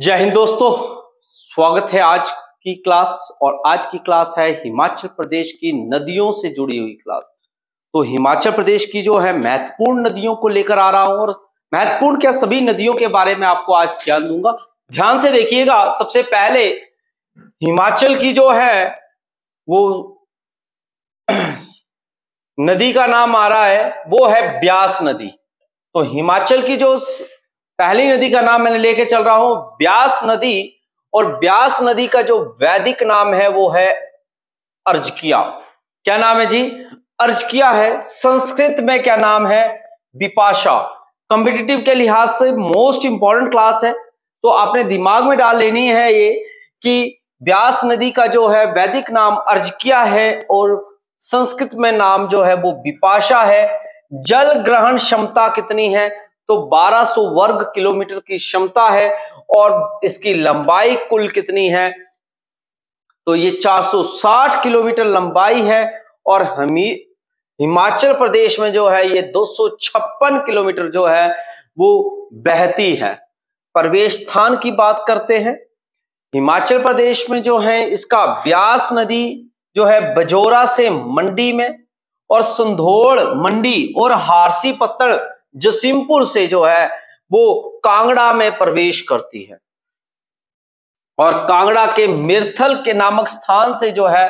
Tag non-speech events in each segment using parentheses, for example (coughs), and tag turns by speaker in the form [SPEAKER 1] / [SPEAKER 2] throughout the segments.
[SPEAKER 1] जय हिंद दोस्तों, स्वागत है आज की क्लास और आज की क्लास है हिमाचल प्रदेश की नदियों से जुड़ी हुई क्लास। तो हिमाचल प्रदेश की जो है महत्वपूर्ण नदियों को लेकर आ रहा हूँ और महत्वपूर्ण क्या सभी नदियों के बारे में आपको आज ज्ञान दूँगा। ध्यान से देखिएगा, सबसे पहले हिमाचल की जो है वो (clears throat) नदी का नाम आ रहा है, वो है ब्यास नदी। तो हिमाचल की जो पहली नदी का नाम मैंने लेके चल रहा हूँ, ब्यास नदी, और ब्यास नदी का जो वैदिक नाम है, वो है अर्जकिया। क्या नाम है जी? अर्जकिया है, संस्कृत में क्या नाम है? विपाशा कॉम्पिटिटिव के लिहाज से मोस्ट इंपॉर्टेंट क्लास है। तो आपने दिमाग में डाल लेनी है ये कि ब्यास नदी का जो है वैदिक नाम अर्जकिया है, और संस्कृत में नाम जो है वो विपाशा है। जल ग्रहण क्षमता कितनी है? तो 1200 वर्ग किलोमीटर की क्षमता है और इसकी लंबाई कुल कितनी है? तो ये 460 किलोमीटर लंबाई है और हमी, हिमाचल प्रदेश में जो है, ये दो सौ छप्पन किलोमीटर जो है, वो बहती है। प्रवेश स्थान की बात करते हैं। हिमाचल प्रदेश में जो है, इसका ब्यास नदी जो है, बजोरा से मंडी में और संधोड़ मंडी और हारसी पत्थर जसीमपुर से जो है, वो कांगड़ा में प्रवेश करती है। और कांगड़ा के मिर्थल के नामक स्थान से जो है,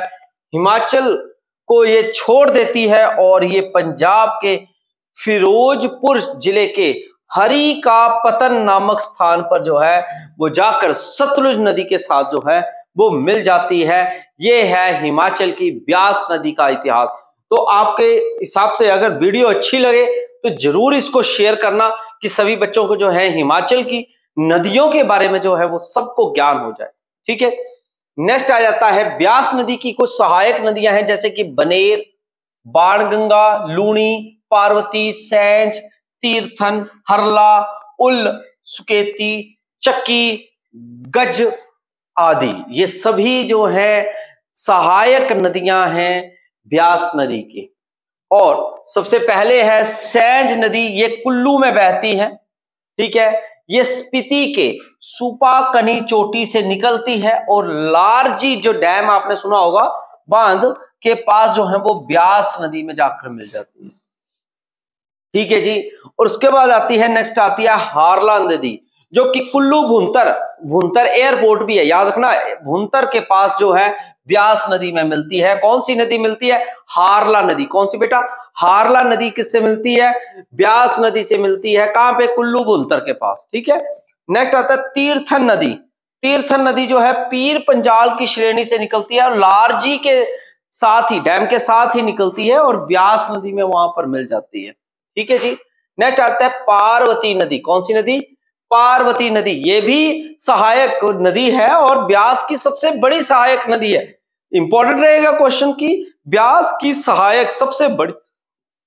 [SPEAKER 1] हिमाचल को ये छोड़ देती है और ये पंजाब के फिरोजपुर ज़िले के हरी का पतन नामक स्थान पर जो है, वो जाकर सतलुज नदी के साथ जो है, वो मिल जाती है। ये है हिमाचल की ब्यास नदी का इतिहास। तो आपके हिसाब से अगर वीडियो अच्छी लगे तो ज़रूर इसको शेयर करना कि सभी बच्चों को जो है हिमाचल की नदियों के बारे में जो है वो सबको ज्ञान हो जाए। ठीक है? नेक्स्ट आ जाता है, ब्यास नदी की कुछ सहायक नदियाँ हैं, जैसे कि बनेर, बाणगंगा, लूणी, पार्वती, सैंज, तीर्थन, हरला, उल, सुकेती, चक्की, गज आदि। ये सभी जो है सहायक नदियाँ हैं ब्यास नदी की। और सबसे पहले है सैंज नदी, ये कुल्लू में बहती है, ठीक है? ये स्पीति के सुपा कनी चोटी से निकलती है और लार्जी जो डैम आपने सुना होगा, बाँध के पास जो है वो ब्यास नदी में जाकर मिल जाती है। ठीक है जी? और उसके बाद आती है नेक्स्ट आती है हारला नदी। जो कि कुल्लू भुंतर भुंतर एयरपोर्ट भी है, याद रखना, भुंतर के पास जो है व्यास नदी में मिलती है। कौन सी नदी मिलती है? हारला नदी। कौन सी बेटा? हारला नदी किससे मिलती है? ब्यास नदी से मिलती है। कहाँ पे? कुल्लू बुंतर के पास, ठीक है? नेक्स्ट आता है तीर्थन नदी। तीर्थन नदी जो है पीर पंजाल की श्रेणी से निकलती है और लारजी के साथ ही, डैम के साथ ही निकलती है और व्यास नदी में वहाँ पर मिल जाती है। ठीक है जी? नेक्स्ट आता है पार्वती नदी। कौन सी नदी? पार्वती नदी, ये भी सहायक नदी है और ब्यास की सबसे बड़ी सहायक नदी है। इंपॉर्टेंट रहेगा क्वेश्चन की, ब्यास की सहायक, सबसे बड़ी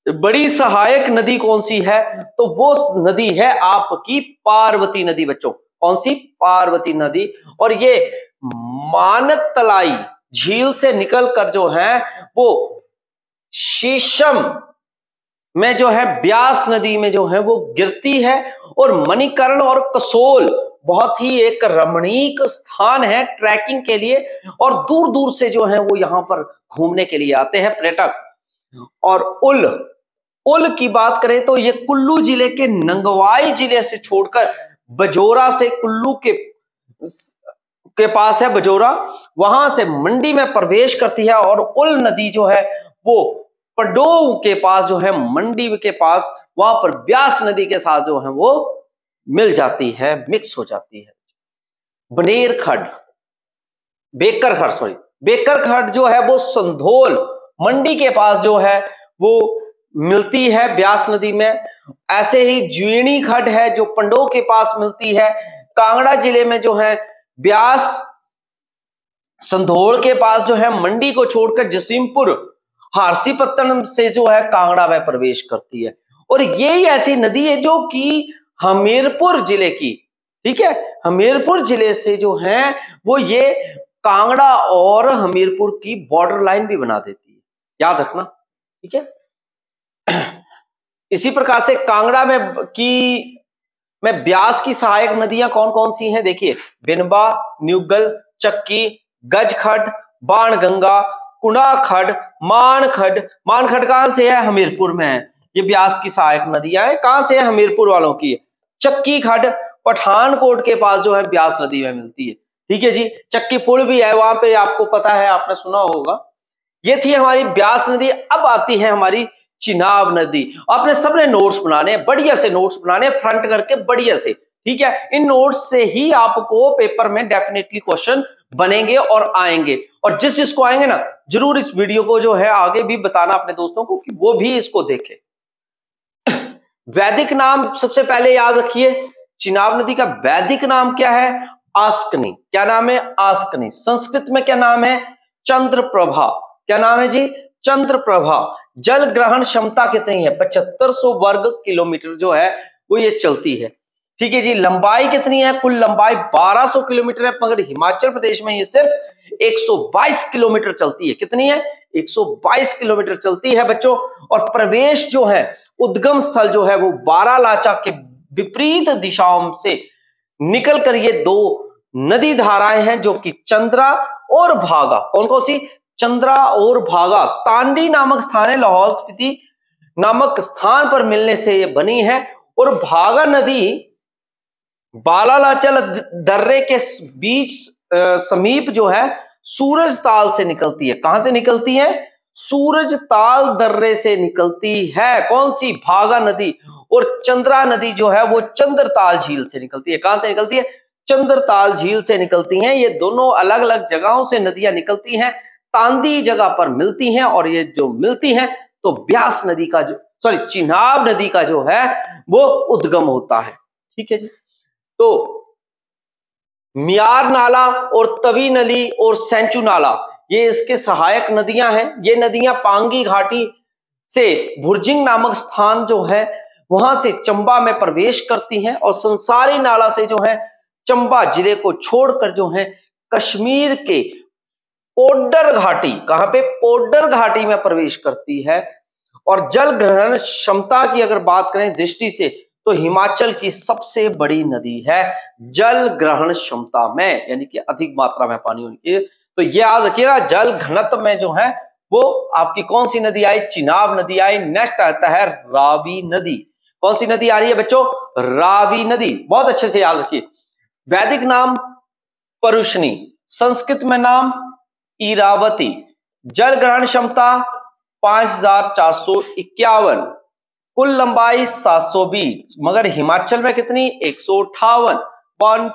[SPEAKER 1] बड़ी सहायक नदी कौन सी है? तो वो नदी है आपकी पार्वती नदी, बच्चों। कौन सी? पार्वती नदी। और ये मानत तलाई, झील से निकलकर जो है, वो शीशम में जो है ब्यास नदी में जो है वो गिरती है और मणिकर्ण और कसोल बहुत ही एक रमणीक स्थान है ट्रैकिंग के लिए और दूर दूर से जो है वो यहाँ पर घूमने के लिए आते हैं पर्यटक। और उल उल की बात करें तो ये कुल्लू ज़िले के नंगवाई ज़िले से छोड़कर बजोरा से कुल्लू के के पास है बजोरा। वहाँ से मंडी में प्रवेश करती है और उल नदी जो है वो पडो के पास जो है, मंडी के पास, वहाँ पर ब्यास नदी के साथ जो है वो मिल जाती है मिक्स हो जाती है। बनेर खड बेकर खड सॉरी बेकर खड जो है वो संधोल मंडी के पास जो है वो मिलती है ब्यास नदी में। ऐसे ही ज्वीणी खड है जो पंडो के पास मिलती है। कांगड़ा ज़िले में जो है ब्यास संधोल के पास जो है मंडी को छोड़कर जसीमपुर हारसी पत्तन से जो है कांगड़ा में प्रवेश करती है। और यही ऐसी नदी है जो कि हमीरपुर ज़िले की, ठीक है? हमीरपुर ज़िले से जो है, वो ये कांगड़ा और हमीरपुर की बॉर्डर लाइन भी बना देती है। याद रखना, ठीक है? इसी प्रकार से कांगड़ा में की, में ब्यास की सहायक नदियाँ कौन कौन सी हैं? देखिए बिनबा न्यूगल, चक्की गजखड बाण खड मान खड मान खड कहाँ से है? हमीरपुर में है। ये ब्यास की सहायक नदियाँ है। कहाँ से है? हमीरपुर वालों की। चक्की खड पठानकोट के पास जो है ब्यास नदी में मिलती है। ठीक है जी? चक्की पुल भी है, वहाँ पे आपको पता है, आपने सुना होगा। ये थी हमारी ब्यास नदी। अब आती है हमारी चिनाब नदी। आपने सबने नोट्स बनाने बढ़िया से नोट्स बनाने फ्रंट करके बढ़िया से। ठीक है? इन नोट्स से ही आपको पेपर में डेफिनेटली क्वेश्चन बनेंगे और आएँगे। और जिस जिसको आएँगे ना, ज़रूर इस वीडियो को जो है आगे भी बताना अपने दोस्तों को कि वो भी इसको देखे। (coughs) वैदिक नाम सबसे पहले याद रखिए, चिनाब नदी का वैदिक नाम क्या है? आस्कनी। क्या नाम है? आस्कनी। संस्कृत में क्या नाम है? चंद्र प्रभा क्या नाम है जी? चंद्र प्रभा जल ग्रहण क्षमता कितनी है? पचहत्तर वर्ग किलोमीटर जो है, वो ये चलती है। ठीक है जी, लंबाई कितनी है? कुल लंबाई 1200 किलोमीटर है, मगर हिमाचल प्रदेश में ये सिर्फ़ 122 किलोमीटर चलती है। कितनी है? 122 किलोमीटर चलती है बच्चों, और प्रवेश जो है, उद्गम स्थल जो है, वो बारह लाचा के विपरीत दिशाओं से निकल कर ये दो नदी धाराएँ हैं, जो कि चंद्रा और भागा। कौन कौन सी? चंद्रा और भागा। तांडी नामक स्थान है, लाहौल स्पीति नामक स्थान पर मिलने से ये बनी है, और भागा नदी बालालाचल दर्रे के बीच समीप जो है, सूरज ताल से निकलती है। कहाँ से निकलती है? सूरज ताल दर्रे से निकलती है। कौन सी? भागा नदी। और चंद्रा नदी जो है, वो चंद्रताल झील से निकलती है। कहाँ से निकलती है? चंद्रताल झील से निकलती हैं। ये दोनों अलग अलग जगहों से नदियाँ निकलती हैं। तांदी जगह पर मिलती हैं और ये जो मिलती हैं तो ब्यास नदी का जो सॉरी चिनाब नदी का जो है, वो उद्गम होता है। ठीक है जी? तो मियार नाला और तवी नली और सेंचू नाला, ये इसके सहायक नदियाँ हैं। ये नदियाँ पांगी घाटी से भुर्जिंग नामक स्थान जो है, वहाँ से चंबा में प्रवेश करती हैं और संसारी नाला से जो है, चंबा ज़िले को छोड़कर जो है, कश्मीर के पोडर घाटी, कहाँ पे? पोडर घाटी में प्रवेश करती है। और जल ग्रहण क्षमता की अगर बात करें, दृष्टि से तो हिमाचल की सबसे बड़ी नदी है जल ग्रहण क्षमता में, यानी कि अधिक मात्रा में पानी होने की तो ये याद रखिएगा, जल घनत्व में जो है, वो आपकी कौन सी नदी आई? चिनाब नदी आई। नेक्स्ट आता है रावी नदी। कौन सी नदी आ रही है बच्चों? रावी नदी। बहुत अच्छे से याद रखिए। वैदिक नाम परुषणी, संस्कृत में नाम ईरावती जल ग्रहण क्षमता पाँच हज़ार चार सौ इक्यावन। कुल लंबाई 720 मगर हिमाचल में कितनी? एक सौ अठावन वन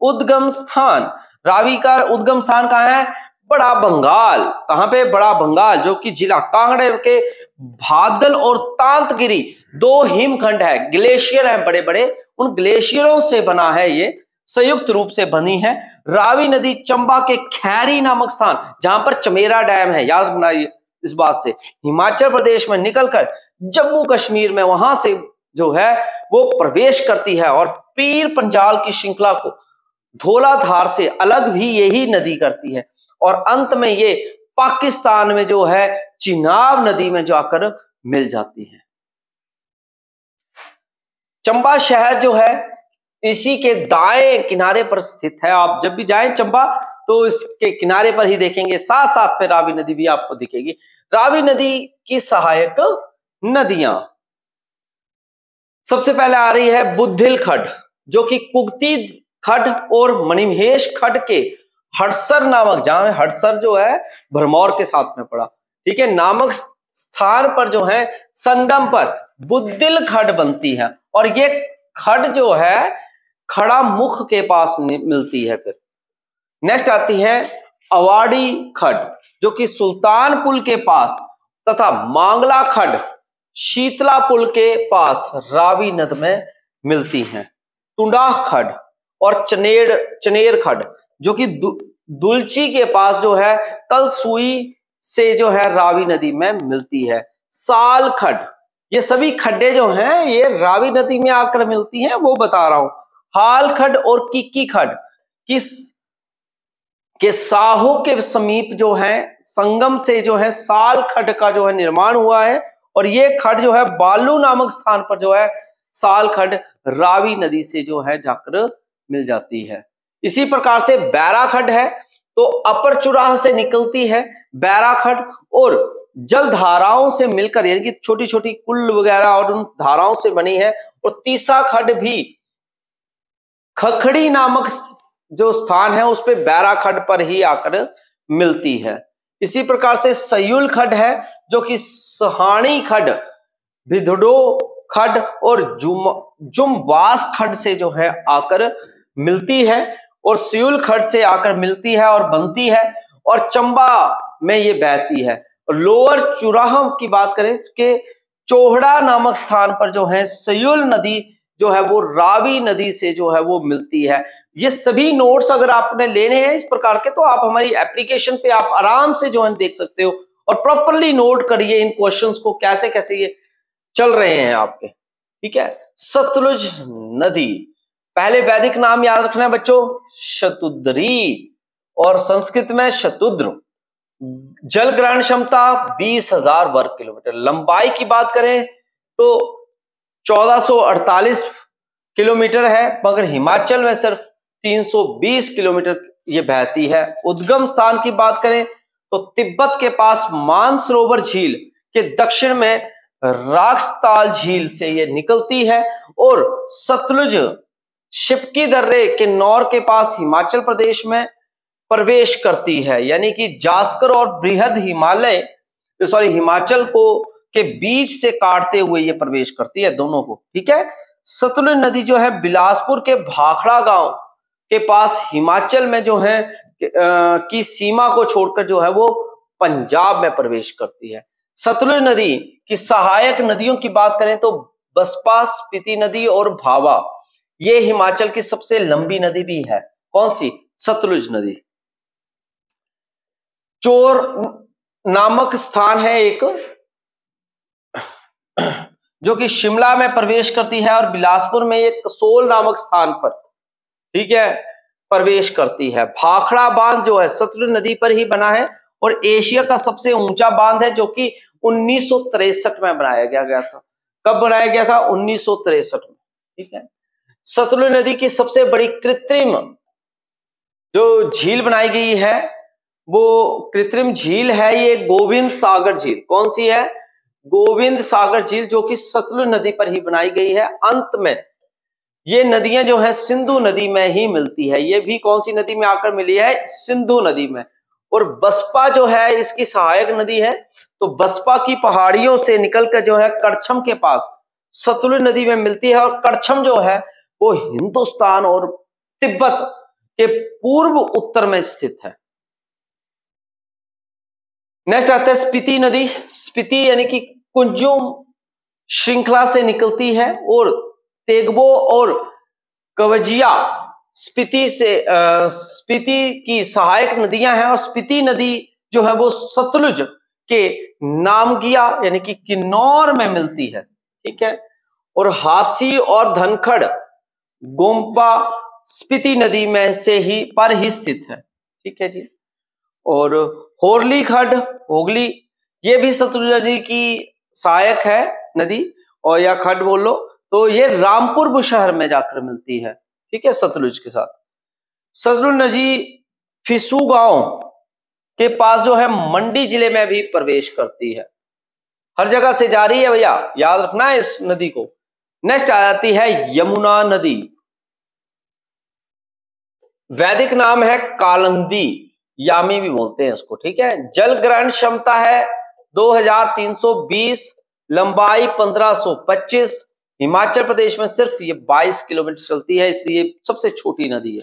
[SPEAKER 1] उद्गम स्थान। रावी का उद्गम स्थान कहाँ है? बड़ा बंगाल। कहाँ पे? बड़ा बंगाल, जो कि जिला कांगड़े के भादल और तांतगिरी, दो हिमखंड है। ग्लेशियर है बड़े बड़े उन ग्लेशियरों से बना है ये, संयुक्त रूप से बनी है। रावी नदी चंबा के खैरी नामक स्थान, जहाँ पर चमेरा डैम है। याद रखना इस बात से। हिमाचल प्रदेश में निकलकर जम्मू कश्मीर में वहाँ से जो है, वो प्रवेश करती है और पीर पंजाल की श्रृंखला को धोलाधार से अलग भी यही नदी करती है। और अंत में ये पाकिस्तान में जो है चिनाब नदी में जाकर मिल जाती है। चंबा शहर जो है, इसी के दाएँ किनारे पर स्थित है। आप जब भी जाएँ चंबा तो इसके किनारे पर ही देखेंगे। साथ साथ में रावी नदी भी आपको दिखेगी। रावी नदी की सहायक नदियाँ। सबसे पहले आ रही है बुद्धिल खड जो कि कुगती खड और मणिमहेश खड के हडसर नामक, जहाँ हडसर जो है, भरमौर के साथ में पड़ा। ठीक है, नामक स्थान पर जो है, संगम पर बुद्धिल खड बनती है, और ये खड जो है, खड़ा मुख के पास मिलती है फिर। नेक्स्ट आती है अवाड़ी खड जो कि सुल्तान पुल के पास तथा मांगला खड शीतला पुल के पास रावी नद में मिलती हैं। टुंडाह खड और चनेर चनेर खड जो कि दु, दुलची के पास जो है कल सुई से जो है रावी नदी में मिलती है। साल खड ये सभी खड्डे जो हैं ये रावी नदी में आकर मिलती हैं वो बता रहा हूँ। हाल खड और किक्की खड किस के साहो के समीप जो है संगम से जो है साल खड का जो है निर्माण हुआ है और ये खड जो है बालू नामक स्थान पर जो है, साल खड रावी नदी से जो है जाकर मिल जाती है। इसी प्रकार से बैरा खड है तो अपर चुराह से निकलती है बैरा खड और जल धाराओं से मिलकर, यानी कि छोटी छोटी कुल वगैरह और उन धाराओं से बनी है और तीसरा खड भी खखड़ी नामक जो स्थान है, उस पर बैरा खड पर ही आकर मिलती है। इसी प्रकार से सयुल खड है, जो कि सहाणी खड भिधडो खड और जुम, जुमवास खड से जो है आकर मिलती है और सियुल खड से आकर मिलती है और बनती है और चंबा में ये बहती है। लोअर चुराह की बात करें कि चोहड़ा नामक स्थान पर जो है सयुल नदी जो है वो रावी नदी से जो है वो मिलती है। ये सभी नोट्स अगर आपने लेने हैं इस प्रकार के तो आप हमारी एप्लीकेशन पे आप आराम से जो है देख सकते हो और प्रॉपरली नोट करिए इन क्वेश्चंस को कैसे कैसे ये चल रहे हैं आपके ठीक है? सतलुज नदी। पहले वैदिक नाम याद रखना है बच्चों, शतुद्री। और संस्कृत में शतुद्र। जल ग्रहण क्षमता बीस हज़ार वर्ग किलोमीटर। लंबाई की बात करें तो 1448 किलोमीटर है, मगर हिमाचल में सिर्फ़ 320 किलोमीटर ये बहती है। उद्गम स्थान की बात करें तो तिब्बत के पास मानसरोवर झील के दक्षिण में राक्षताल झील से ये निकलती है और सतलुज शिपकी दर्रे के नौर के पास हिमाचल प्रदेश में प्रवेश करती है। यानी कि जास्कर और बृहद हिमालय सॉरी हिमाचल को के बीच से काटते हुए ये प्रवेश करती है दोनों को, ठीक है? सतलुज नदी जो है बिलासपुर के भाखड़ा गाँव के पास हिमाचल में जो है की सीमा को छोड़कर जो है वो पंजाब में प्रवेश करती है। सतलुज नदी की सहायक नदियों की बात करें तो बसपा, स्पीति नदी और भावा, ये हिमाचल की सबसे लंबी नदी भी है। कौन सी? सतलुज नदी। चोर नामक स्थान है एक (clears throat) जो कि शिमला में प्रवेश करती है और बिलासपुर में एक कसोल नामक स्थान पर, ठीक है, प्रवेश करती है। भाखड़ा बाँध जो है, सतलुज नदी पर ही बना है और एशिया का सबसे ऊँचा बाँध है जो कि उन्नीस में बनाया गया गया था। कब बनाया गया था? उन्नीस में, ठीक है? सतलुज नदी की सबसे बड़ी कृत्रिम जो झील बनाई गई है, वो कृत्रिम झील है, ये गोविंद सागर झील। कौन सी है? गोविंद सागर झील, जो कि सतलुज नदी पर ही बनाई गई है, अंत में। ये नदियाँ जो है, सिंधु नदी में ही मिलती है। ये भी कौन सी नदी में आकर मिली है? सिंधु नदी में। और बसपा जो है, इसकी सहायक नदी है। तो बसपा की पहाड़ियों से निकलकर जो है करछम के पास सतलुज नदी में मिलती है। और करछम जो है, वो हिंदुस्तान और तिब्बत के पूर्व उत्तर में स्थित है। नेक्स्ट आता है, स्पीति नदी। स्पीति यानी कि कुंजुम श्रृंखला से निकलती है और तेगबो और कवजिया स्पीति से स्पीति की सहायक नदियाँ हैं और स्पीति नदी जो है वो सतलुज के नामगिया यानी कि किन्नौर में मिलती है, ठीक है? और हासी और धनखड़ गोम्पा स्पीति नदी में से ही, पर ही स्थित है, ठीक है जी? और होरली खड होगली, ये भी सतलुज नदी की सहायक है नदी, और या खड बोलो तो ये रामपुर बुशहर में जाकर मिलती है। ठीक है, सतलुज के साथ। सतलुज नदी फिसू गाँव के पास जो है, मंडी ज़िले में भी प्रवेश करती है। हर जगह से जा रही है भैया, याद रखना है इस नदी को। नेक्स्ट आ जाती है यमुना नदी। वैदिक नाम है कालंदी, यामी भी बोलते हैं इसको। ठीक है, जल ग्रहण क्षमता है 2320 लंबाई 1525 हिमाचल प्रदेश में सिर्फ़ ये 22 किलोमीटर चलती है, इसलिए सबसे छोटी नदी है।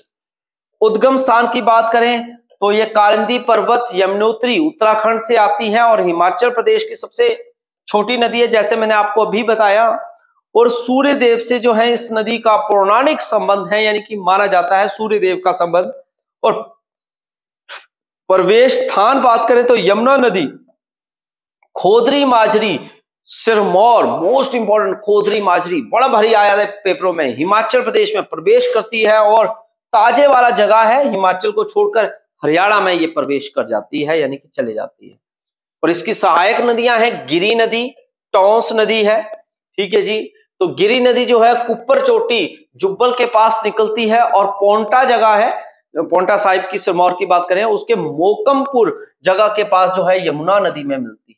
[SPEAKER 1] उद्गम स्थान की बात करें तो ये कालिंदी पर्वत यमुनोत्री उत्तराखंड से आती है और हिमाचल प्रदेश की सबसे छोटी नदी है, जैसे मैंने आपको अभी बताया। और सूर्य देव से जो है, इस नदी का पौराणिक संबंध है, यानी कि माना जाता है सूर्य देव का संबंध। और प्रवेश स्थान बात करें तो यमुना नदी खोदरी माजरी सिरमौर मोस्ट इंपॉर्टेंट खोदरी माजरी, बड़ा भारी आया है पेपरों में, हिमाचल प्रदेश में प्रवेश करती है और ताजे वाला जगह है, हिमाचल को छोड़कर हरियाणा में ये प्रवेश कर जाती है, यानी कि चले जाती है। और इसकी सहायक नदियाँ हैं, गिरी नदी, टोंस नदी है, ठीक है जी? तो गिरी नदी जो है, कुप्पर चोटी, जुब्बल के पास निकलती है और पोंटा जगह है, पोंटा साहिब की सिरमौर की बात करें, उसके मोकमपुर जगह के पास जो है, यमुना नदी में मिलती है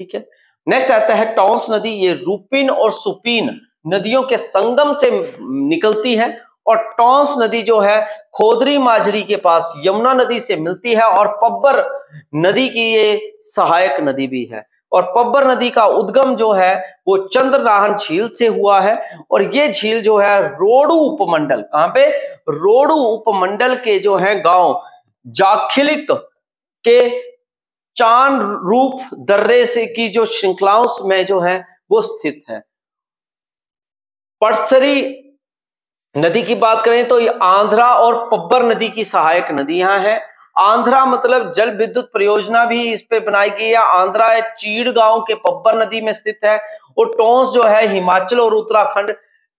[SPEAKER 1] ठीक है? नेक्स्ट आता है टॉन्स नदी, ये रूपिन और सुपीन नदियों के संगम से निकलती है और टॉन्स नदी जो है खोदरी माजरी के पास, यमुना नदी से मिलती है और पब्बर नदी की ये सहायक नदी भी है। और पब्बर नदी का उद्गम जो है, वो चंद्रनाहन झील से हुआ है और ये झील जो है रोडू उपमंडल, कहाँ पे? रोडू उपमंडल के जो है गाँव जाखिलिक के चाँद रूप दर्रे से की जो श्रृंखलाओं में जो है, वो स्थित है। पड़सरी नदी की बात करें तो ये आंध्रा और पब्बर नदी की सहायक नदी यहाँ है। आंध्रा मतलब जल विद्युत परियोजना भी इस पे बनाई गई है। आंध्रा है चीड़ गाँव के पब्बर नदी में स्थित है और टोंस जो है हिमाचल और उत्तराखंड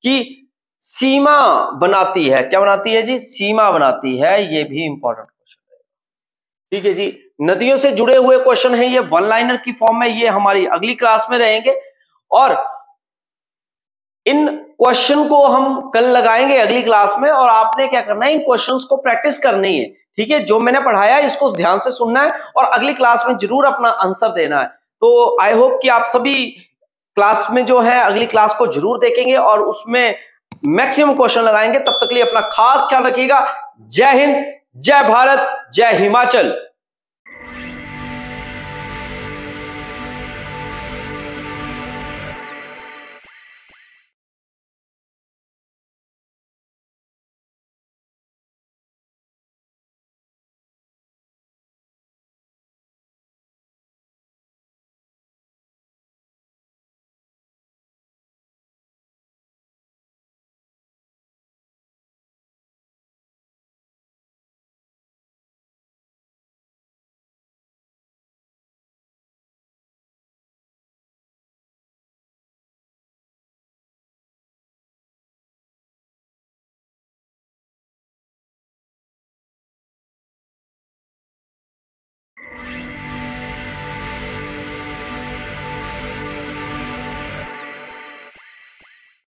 [SPEAKER 1] की सीमा बनाती है। क्या बनाती है जी? सीमा बनाती है। ये भी इंपॉर्टेंट क्वेश्चन है। ठीक है जी। नदियों से जुड़े हुए क्वेश्चन है, ये वन लाइनर की फॉर्म में ये हमारी अगली क्लास में रहेंगे। और इन क्वेश्चन को हम कल लगाएँगे अगली क्लास में और आपने क्या करना है, इन क्वेश्चंस को प्रैक्टिस करनी है। ठीक है? जो मैंने पढ़ाया इसको ध्यान से सुनना है और अगली क्लास में ज़रूर अपना आंसर देना है। तो आई होप कि आप सभी क्लास में जो है, अगली क्लास को ज़रूर देखेंगे और उसमें मैक्सिमम क्वेश्चन लगाएँगे। तब तक लिए अपना खास ख्याल रखिएगा। जय हिंद, जय भारत, जय हिमाचल।